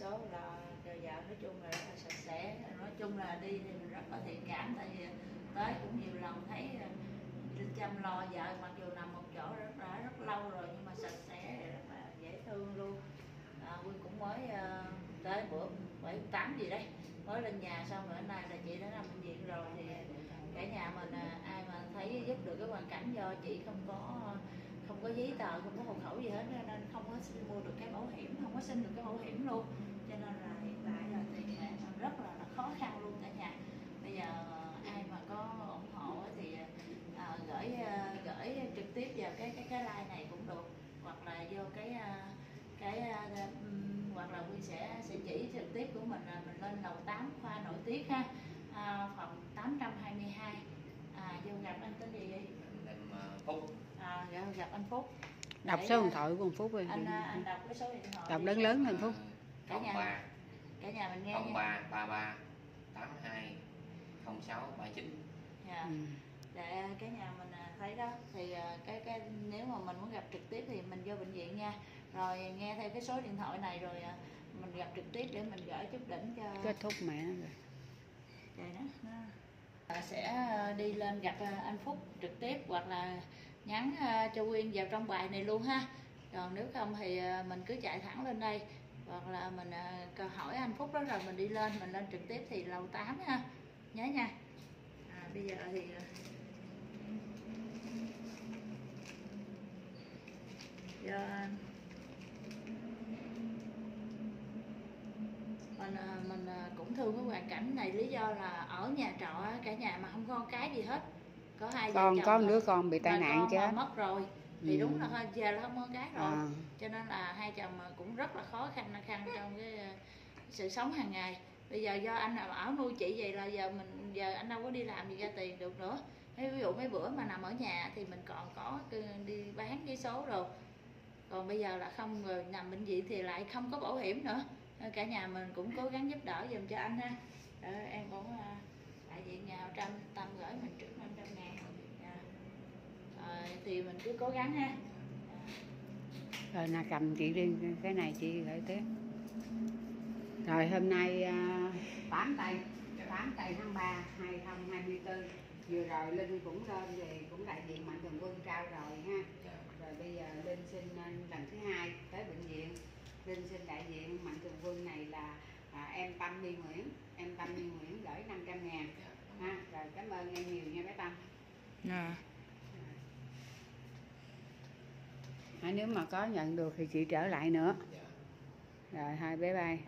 số là giờ dạo nói chung là rất là sạch sẽ. Nói chung là đi thì mình rất là thiện cảm tại vì tới cũng nhiều lần thấy Linh chăm lo vợ mặc dù nằm một chỗ rất là rất lâu rồi nhưng mà sạch sẽ rất là dễ thương luôn. À, Quyên cũng mới uh, tới bữa bảy tám gì đây mới lên nhà xong bữa nay là chị đã nằm bệnh viện rồi thì cả nhà mình uh, ai mà thấy giúp được cái hoàn cảnh do chị không có không có không hộ khẩu gì hết nên không có xin mua được cái bảo hiểm không có xin được cái bảo hiểm luôn. Cho nên là hiện tại là lệ rất là, là khó khăn luôn cả nhà. Bây giờ ai mà có ủng hộ thì à, gửi à, gửi trực tiếp vào cái cái cái like này cũng được. Hoặc là vô cái à, cái à, ừm, hoặc là Quyên sẽ sẽ chỉ trực tiếp của mình là mình lên lầu 8 khoa nội tiết ha. À, phòng 822 à, vô gặp anh tên gì vậy em phúc. À, gặp anh Phúc đọc số à, điện thoại của ông Phúc ơi anh à, anh đọc cái số điện thoại Đọc đi. lớn lớn lên Phúc Cả nhà. ba cả nhà mình nghe cộng nha ba ba ba tám hai không sáu ba chín Dạ. ừ. để cái nhà mình à, thấy đó thì à, cái cái nếu mà mình muốn gặp trực tiếp thì mình vô bệnh viện nha rồi nghe theo cái số điện thoại này rồi à, mình gặp trực tiếp để mình gửi chút đỉnh cho kết thúc mẹ nó rồi Trời đó, nó À, sẽ à, đi lên gặp à, anh Phúc trực tiếp hoặc là nhắn ờ, cho Quyên vào trong bài này luôn ha. Còn nếu không thì ờ, mình cứ chạy thẳng lên đây. Hoặc là mình ờ, câu hỏi anh Phúc đó rồi mình đi lên mình lên trực tiếp thì lầu 8 ha. Nhớ nha. À, bây giờ thì giờ mình mình cũng thương cái hoàn cảnh này lý do là ở nhà trọ cả nhà mà không có con cái gì hết có hai con có đứa con bị tai nạn chứ. mất rồi. Thì Ừ. đúng là hơi giờ là không có cái rồi. À, cho nên là hai chồng cũng rất là khó khăn khăn trong cái ờ, sự sống hàng ngày. Bây giờ do anh ở nuôi chị vậy là giờ mình giờ anh đâu có đi làm gì ra tiền được nữa. Ví dụ mấy bữa mà nằm ở nhà thì mình còn có đi bán cái số rồi còn bây giờ là không rồi nằm bệnh viện thì lại không có bảo hiểm nữa. Nên cả nhà mình cũng cố gắng giúp đỡ giùm cho anh ha. Đó, em cũng đại diện nhà trăm tâm gửi mình trước thì mình cứ cố gắng ha. Rồi nè cầm chị đi cái này chị gửi tiếp. Rồi hôm nay à, 8 tây 8 tây tháng 3 2024 vừa rồi Linh cũng lên về cũng đại diện mạnh thường quân trao rồi ha. Rồi bây giờ Linh xin lần thứ hai tới bệnh viện. Linh xin đại diện mạnh thường quân này là à, em Tâm My Nguyễn em Tâm My Nguyễn gửi 500 ngàn ha rồi cảm ơn em nhiều nha bé Tâm Dạ. à, nếu mà có nhận được thì chị trở lại nữa. Dạ. Rồi hai bé bay